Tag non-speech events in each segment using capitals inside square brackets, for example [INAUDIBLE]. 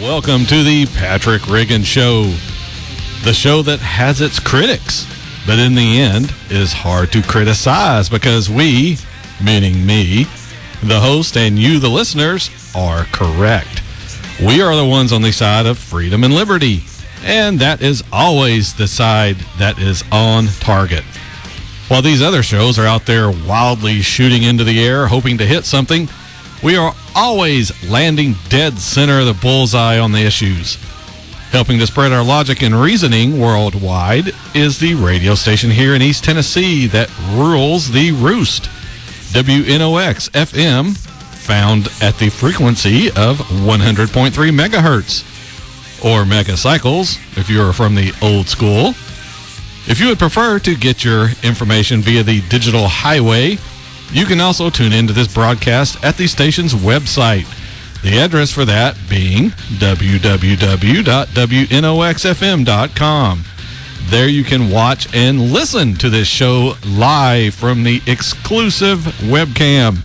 Welcome to the Patrick Riggins Show, the show that has its critics, but in the end is hard to criticize because we, meaning me, the host, and you, the listeners, are correct. We are the ones on the side of freedom and liberty, and that is always the side that is on target. While these other shows are out there wildly shooting into the air, hoping to hit something, we are always landing dead center of the bullseye on the issues. Helping to spread our logic and reasoning worldwide is the radio station here in East Tennessee that rules the roost. WNOX FM, found at the frequency of 100.3 megahertz, or megacycles if you're from the old school. If you would prefer to get your information via the digital highway, you can also tune into this broadcast at the station's website. The address for that being www.wnoxfm.com. There you can watch and listen to this show live from the exclusive webcam.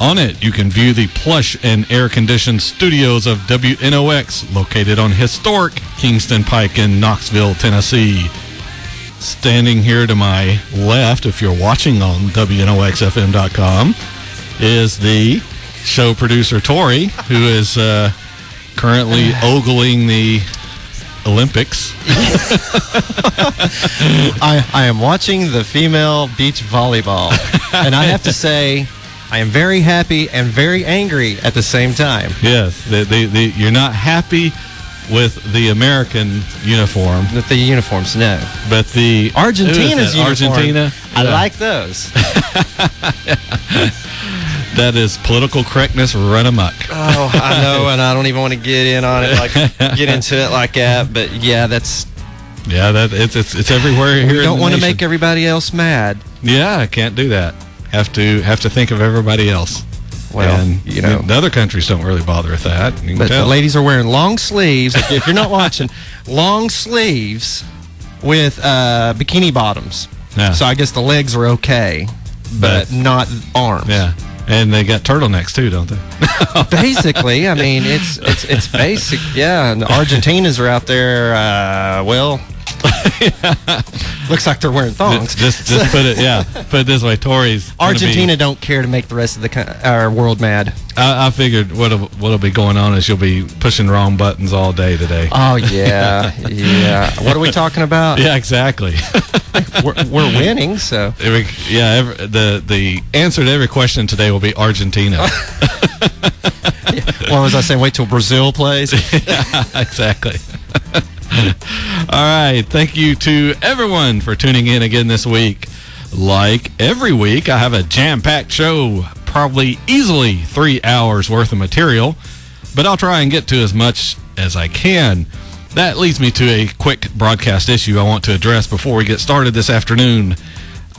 On it, you can view the plush and air conditioned studios of WNOX located on historic Kingston Pike in Knoxville, Tennessee. Standing here to my left, if you're watching on WNOXFM.com, is the show producer Tori, who is uh, currently [SIGHS] ogling the Olympics. [LAUGHS] I, I am watching the female beach volleyball, [LAUGHS] and I have to say, I am very happy and very angry at the same time. Yes, you're not happy with the American uniform, With the uniforms, no. but the Argentina's who is that? uniform. Argentina. I Yeah. like those. [LAUGHS] that is political correctness run amok. Oh, I know, and I don't even want to get in on it, like get into it like that. But yeah, that's Yeah, that it's it's, it's everywhere here. we don't want to make everybody else mad. Yeah, I can't do that. Have to have to think of everybody else. Well, and you know. the other countries don't really bother with that. But tell. the ladies are wearing long sleeves. If, if you're not watching, long sleeves with uh, bikini bottoms. Yeah. So I guess the legs are okay, but But- not arms. yeah, and they got turtlenecks too, don't they? [LAUGHS] Basically, I mean, it's it's it's basic. Yeah, and the Argentinas are out there. Uh, well, [LAUGHS] looks like they're wearing thongs. just just [LAUGHS] put it yeah, put it this way. Tori's gonna be- Argentina don't care to make the rest of the our world mad. I, I figured what'll what'll be going on is you'll be pushing wrong buttons all day today. Oh yeah, yeah. What are we talking about? [LAUGHS] yeah, exactly. We're, we're winning, so Every, yeah, every, the the answer to every question today will be Argentina. what was I saying? Wait till Brazil plays. exactly. [LAUGHS] All right. Thank you to everyone for tuning in again this week. Like every week, I have a jam packed show, probably easily three hours worth of material, but I'll try and get to as much as I can. That leads me to a quick broadcast issue I want to address before we get started this afternoon.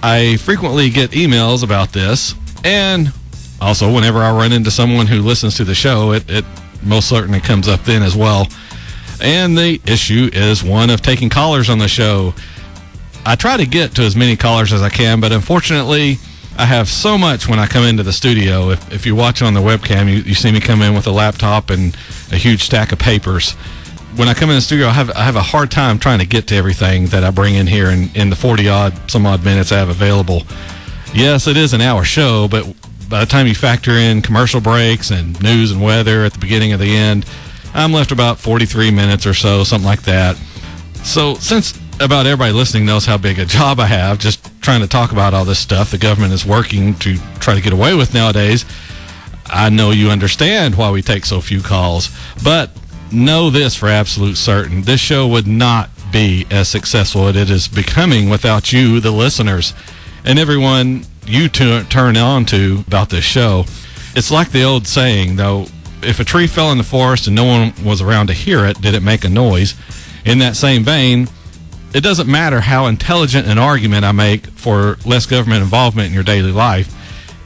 I frequently get emails about this, and also whenever I run into someone who listens to the show, it, it most certainly comes up then as well. And the issue is one of taking callers on the show. I try to get to as many callers as I can, but unfortunately, I have so much when I come into the studio. If, if you watch on the webcam, you, you see me come in with a laptop and a huge stack of papers. When I come in the studio, I have, I have a hard time trying to get to everything that I bring in here in, in the 40 odd, some odd minutes I have available. Yes, it is an hour show, but by the time you factor in commercial breaks and news and weather at the beginning of the end, I'm left about 43 minutes or so, something like that. So, since about everybody listening knows how big a [LAUGHS] job I have, just trying to talk about all this stuff the government is working to try to get away with nowadays, I know you understand why we take so few calls. But know this for absolute certain this show would not be as successful as it is becoming without you, the listeners, and everyone you tu- turn on to about this show. It's like the old saying, though if a tree fell in the forest and no one was around to hear it, did it make a noise? In that same vein, it doesn't matter how intelligent an argument I make for less government involvement in your daily life.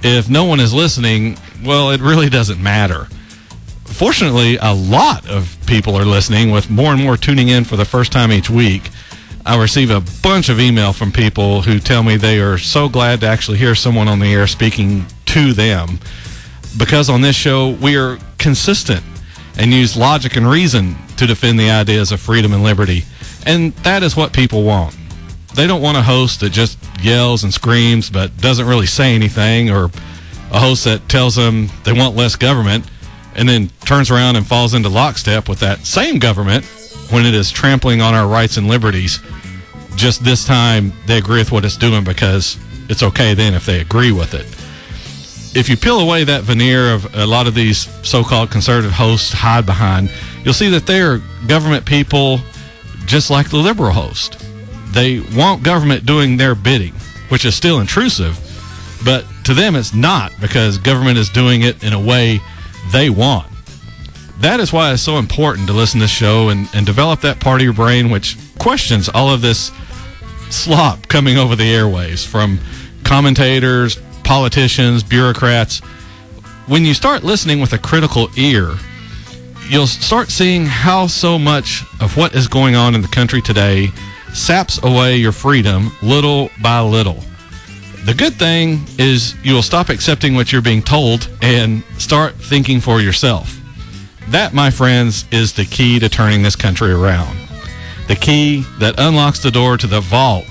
If no one is listening, well, it really doesn't matter. Fortunately, a lot of people are listening, with more and more tuning in for the first time each week. I receive a bunch of email from people who tell me they are so glad to actually hear someone on the air speaking to them because on this show we are consistent and use logic and reason to defend the ideas of freedom and liberty. And that is what people want. They don't want a host that just yells and screams but doesn't really say anything, or a host that tells them they want less government and then turns around and falls into lockstep with that same government when it is trampling on our rights and liberties. Just this time, they agree with what it's doing because it's okay then if they agree with it. If you peel away that veneer of a lot of these so called conservative hosts hide behind, you'll see that they're government people just like the liberal host. They want government doing their bidding, which is still intrusive, but to them it's not because government is doing it in a way they want. That is why it's so important to listen to this show and, and develop that part of your brain which questions all of this slop coming over the airwaves from commentators, politicians, bureaucrats. When you start listening with a critical ear, you'll start seeing how so much of what is going on in the country today saps away your freedom little by little. The good thing is you will stop accepting what you're being told and start thinking for yourself. That, my friends, is the key to turning this country around. The key that unlocks the door to the vault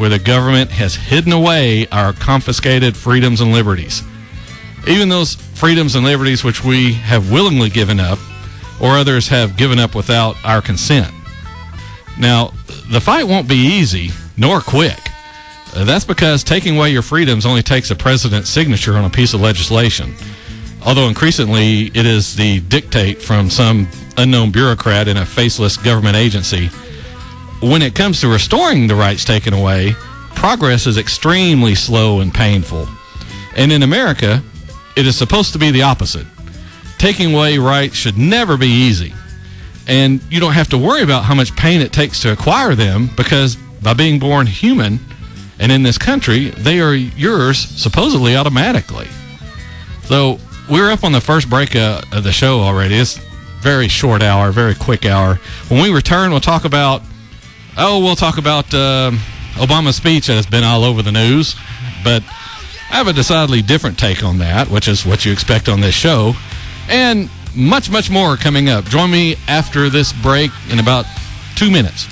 where the government has hidden away our confiscated freedoms and liberties. Even those freedoms and liberties which we have willingly given up, or others have given up without our consent. Now, the fight won't be easy nor quick. Uh, that's because taking away your freedoms only takes a president's signature on a piece of legislation. Although increasingly it is the dictate from some unknown bureaucrat in a faceless government agency. When it comes to restoring the rights taken away, progress is extremely slow and painful. And in America, it is supposed to be the opposite. Taking away rights should never be easy. And you don't have to worry about how much pain it takes to acquire them because by being born human and in this country, they are yours supposedly automatically. So we're up on the first break uh, of the show already. It's very short hour, very quick hour. When we return, we'll talk about, oh, we'll talk about uh, Obama's speech that has been all over the news. But I have a decidedly different take on that, which is what you expect on this show. And much, much more coming up. Join me after this break in about two minutes.